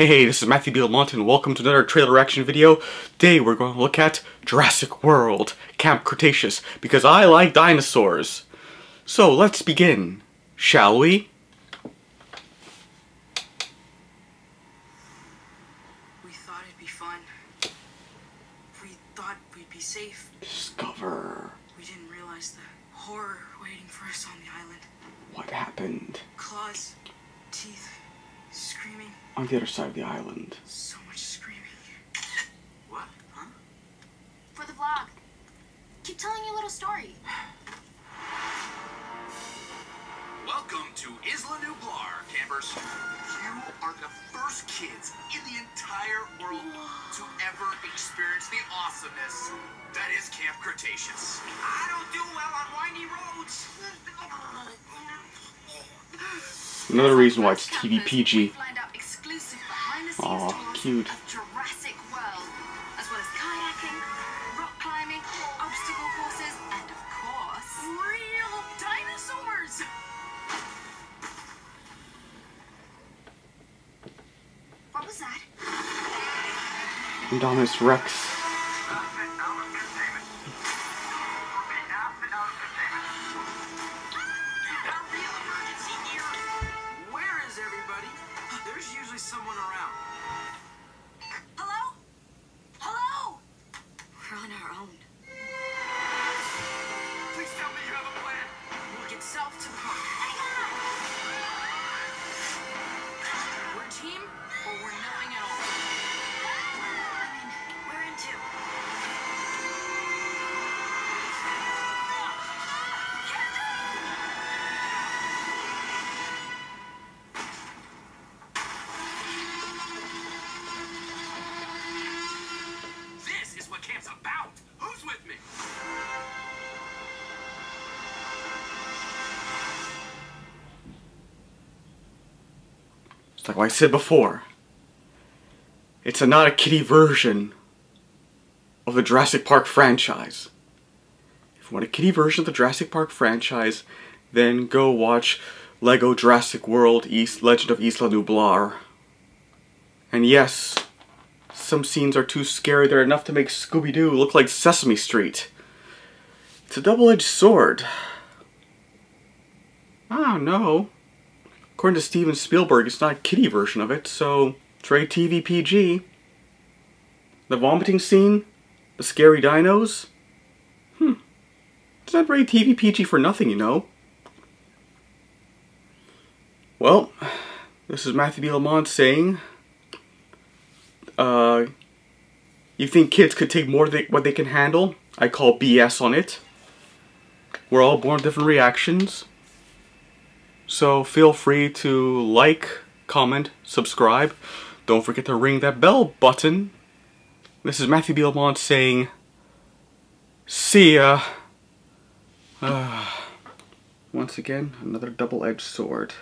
Hey, hey, this is Matthew B. Lamont and welcome to another trailer reaction video. Today we're going to look at Jurassic World, Camp Cretaceous, because I like dinosaurs. So let's begin, shall we? We thought it'd be fun. We thought we'd be safe. Discover We didn't realize the horror waiting for us on the island. what happened Claws, teeth, screaming, on the other side of the island. so much screaming. What? Huh? for the vlog. Keep telling your little story. Welcome to Isla Nublar, campers. You are the first kids in the entire world to ever experience the awesomeness that is Camp Cretaceous. I don't do well on windy roads. Another reason why it's TV PG. we've lined up exclusive behind-the-scenes Aw, cute. of Jurassic There's usually someone around. Hello? Hello? We're on our own. It's like what I said before. It's a not a kiddie version of the Jurassic Park franchise. If you want a kiddie version of the Jurassic Park franchise, then go watch Lego Jurassic World East Legend of Isla Nublar. And yes, some scenes are too scary. They're enough to make Scooby-Doo look like Sesame Street. It's a double-edged sword. Ah, I don't know. According to Steven Spielberg, it's not a kiddie version of it, so trade TV PG. The vomiting scene, the scary dinos. Hmm. It's not rated TV PG for nothing, you know. Well, this is Matthew B. Lamont saying, uh, you think kids could take more than what they can handle? I call BS on it. We're all born with different reactions. So feel free to like, comment, subscribe. Don't forget to ring that bell button. This is Matthew B. Lamont saying, see ya. Ah. once again, another double-edged sword.